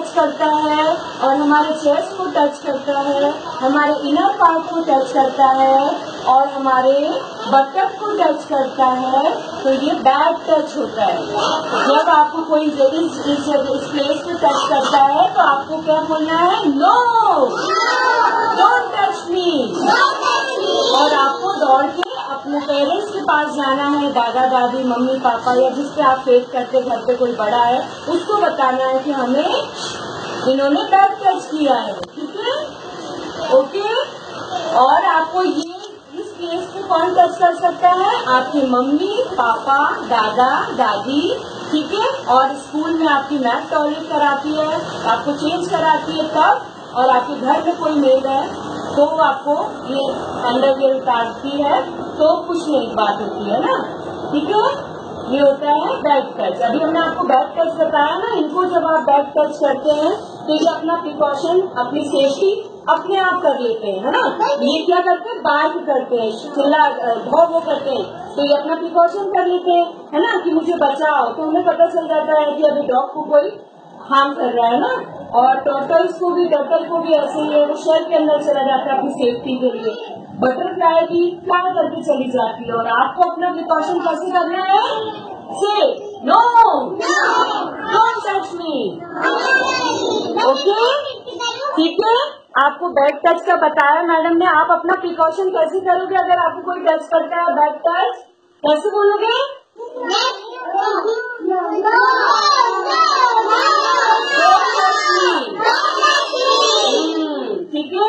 Touch करता है और हमारे चेस्ट को टच करता है हमारे इनर पार्ट को टच करता है और हमारे बटक को टच करता है तो ये बैड टच होता है। जब आपको कोई इस, इस, इस प्लेस पे टच करता है तो आपको क्या बोलना है? नो डोंट टच मी और आपको दौड़ के अपने पेरेंट्स के पास जाना है, दादा, दादी, मम्मी, पापा, या जिस पे आप फेस करते घर पे कोई बड़ा है, उसको बताना है कि हमें इन्होंने बैड टच किया है, ठीक है? ओके और आपको ये, इस केस पे कौन टच कर सकता है? आपकी मम्मी, पापा, दादा, दादी, ठीक है? और स्कूल में आपकी मैथ टॉयलेट कराती है, आपको चेंज कराती है तब, और आपके घर में कोई मेड है तो आपको ये अंडरवियर उतारती है तो कुछ नहीं बात होती है ना? ठीक है? ये होता है बैक टच। अभी हमने आपको बैक टच बताया ना, इनको जब आप बैक टच करते हैं तो ये अपना प्रिकॉशन अपनी सेफ्टी अपने आप कर लेते हैं, है ना? ये क्या करते हैं? बाइक करते हैं, चिल्ला भो वो करते हैं। तो ये अपना प्रिकॉशन कर लेते हैं, है ना? कि मुझे बचाओ। तो हमें पता चल जाता है कि अभी डॉग को कोई हार्म कर रहा है ना और टर्टल्स को भी टर्टल को भी ऐसे ही है वो शेल के अंदर चला जाता है अपनी सेफ्टी के लिए बटरफ्लाई भी क्या करके चली जाती है और आपको अपना प्रिकॉशन कैसे करना है से no don't touch me okay ठीक है आपको बैक टच का बताया मैडम ने आप अपना प्रिकॉशन कैसे करोगे अगर आपको कोई टच करता है बैक टच कैसे बोलोगे ठीक है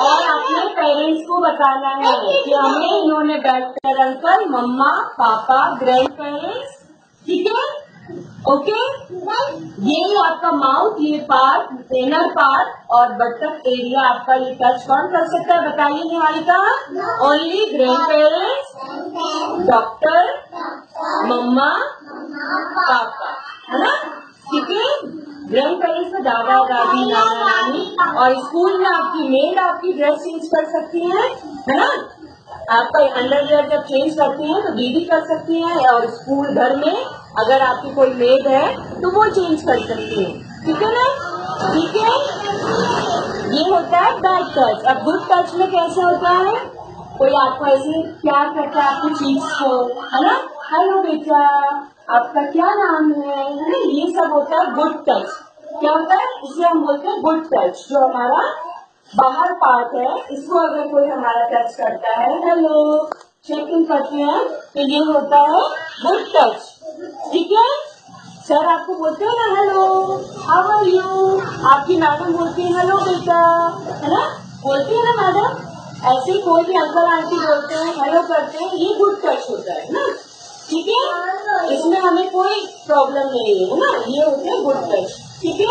और अपने पेरेंट्स को बताना है कि हमें इन्होंने बैठ कर uncle mamma papa grand parents ठीक है? ओके ये आपका माउथ ये पार्ट इनर पार्ट और बटक एरिया आपका ये टच कौन कर सकता है? बताइए Niharika only grandparents doctor मम्मा पापा है ना? ग्रैंड पेरेंट्स में दादा, दादी, नाना, नानी और स्कूल में आपकी मेड आपकी ड्रेस चेंज कर सकती है है ना? आपका अंडरवेयर जब चेंज करती है तो दीदी कर सकती है और स्कूल घर में अगर आपकी कोई मेड है तो वो चेंज कर सकती है। ठीक है ना? ठीक है? ये होता है बैड टच अब गुड टच में कैसे होता है? कोई आपको ऐसे प्यार करता है, आपकी चीज़ को, है ना? हेलो बेटा। आपका क्या नाम है? ना? ये सब होता है गुड टच क्या होता है? इसे हम बोलते हैं गुड टच जो हमारा बाहर पार्ट है, इसको अगर कोई हमारा टच करता है हेलो चेकिंग करते हैं तो ये होता है गुड टच ठीक है? सर आपको बोलते हैं ना हेलो हाउ आर यू आपकी मैडम बोलती है हेलो बेटा. है ना? बोलती है ना मैडम ऐसे कोई भी अंकल आंटी बोलते हैं हेलो करते हैं, ये गुड टच होता है ना? ठीक है? इसमें हमें कोई प्रॉब्लम नहीं है ना? ये होते हैं गुड टच ठीक है?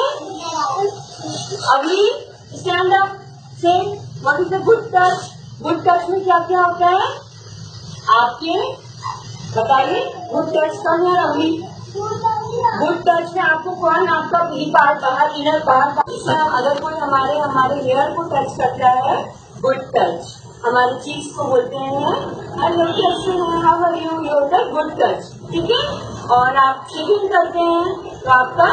अभी स्टैंड अप से what is the good touch good touch में क्या क्या होता है? आपके, बताइए गुड टच कौन है अभी? गुड टच में आपको कौन, आपका बी पार्ट बाहर इनर पार्ट अगर कोई हमारे हमारे हेयर को टच करता है गुड टच हमारी चीज़ को बोलते हैं हेलो कैसे हैं हाउ आर यू ये होता है गुड टच ठीक है? और आप शेकिंग करते हैं तो आपका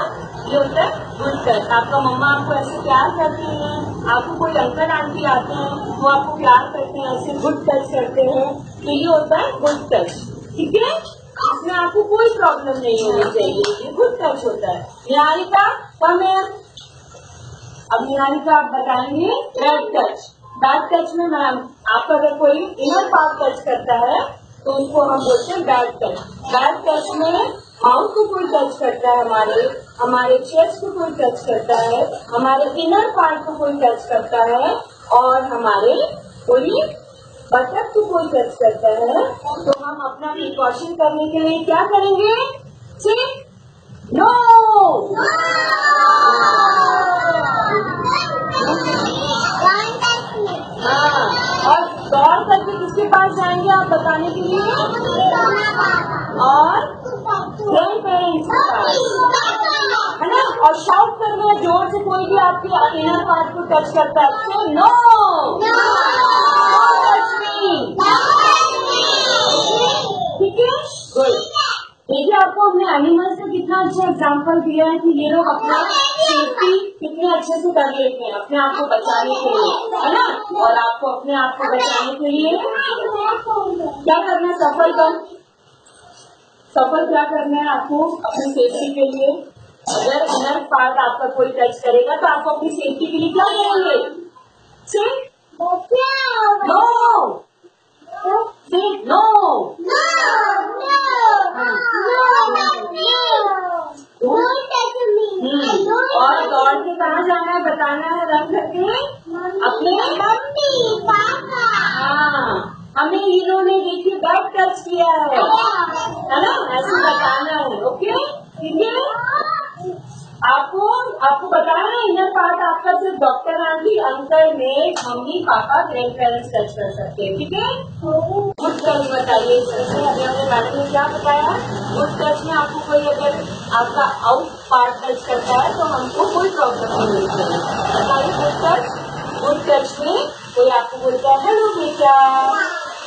ये होता है गुड टच आपका मम्मा आपको ऐसे प्यार करती हैं, आपको कोई अंकल आंटी आते हैं, वो आपको प्यार करते हैं, ऐसे गुड टच करते हैं तो ये होता है गुड टच ठीक है? इसमें आपको कोई प्रॉब्लम नहीं होनी चाहिए. ये गुड टच होता है. निहारिका कम है अब निहारिका आप बताएँगे रेड टच बैड टच में मैम आपका अगर कोई इनर पार्ट टच करता है तो उसको हम बोलते हैं बैड टच बैड टच में माउथ को कोई टच करता है हमारे हमारे चेस्ट को कोई टच करता है, हमारे इनर पार्ट को कोई टच करता है, और हमारे कोई बटक को कोई टच करता है. तो हम अपना प्रिकॉशन करने के लिए क्या करेंगे? ठीक नो हाँ किसके पास जाएँगे आप बताने के लिए? और? ग्रैंड पेरेंट्स के पास। है ना? और शाउट करना है ज़ोर से कोई भी आपके इनर पार्ट को टच करता है। तो नो ठीक है? गुड देखिए आपको हमने एनिमल्स का कितना अच्छा एग्ज़ाम्पल दिया है कि ये लोग अपना सेफ्टी कितने अच्छे से कर लेते हैं अपने आप को बचाने के लिए, है ना? और आपको अपने आप को बचाने के लिए क्या करना है? सफल कर सफल क्या करना है आपको? अपनी सेफ्टी के लिए। अगर इनर पार्ट आपका कोई टच करेगा तो आपको अपनी सेफ्टी के लिए क्या करेंगे से नो से नो और दौड़ के कहाँ जाना है बताना है रन करके अपने? हाँ हमें इन्होंने देखिए बैट टच किया है। है ना? ऐसे बताना है ओके? ठीक है? आपको आपको बताया ना इनर पार्ट आपका सिर्फ़ डॉक्टर आंटी अंकल मेड मम्मी पापा ग्रैंड पेरेंट्स टच कर सकते हैं ठीक है? टच बताइए जैसे अभी हमने बारे में क्या बताया? गुड टच में आपको कोई अगर आपका आउट पार्ट टच करता है तो हमको कोई प्रॉब्लम नहीं होती। है टच गुड टच में कोई आपको बोलता है, हेलो बेटा,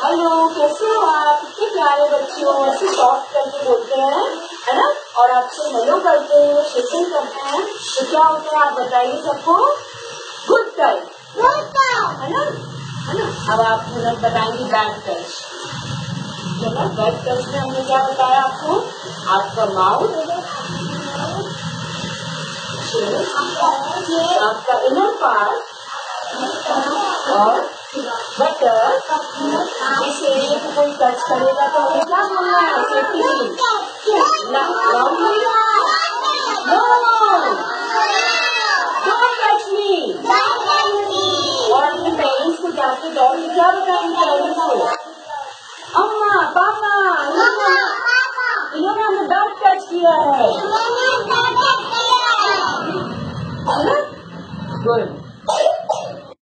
हेलो, कैसे हो आप? कितने प्यारे बच्चे हो, ऐसे सॉफ्ट करके बोलते हैं, है ना? और आपसे हेलो करते हैं शेकिंग करते हैं तो क्या होता है, आप बताइए सबको गुड टच है ना? है ना? अब आप मतलब बताएँगे बैड टच है ना बैड टच में हमने क्या बताया आपको? आपका माउथ आपका इनर पार्ट और बटर इस एरिया को कोई टच करेगा तो हमें क्या बोलना है। सेफ्टी टच और अपने पेरेंट्स को जाके क्या बताएँगे? पेरेंट्स को अम्मा पापा इन्होंने हमें बैट टच किया है गुड